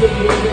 the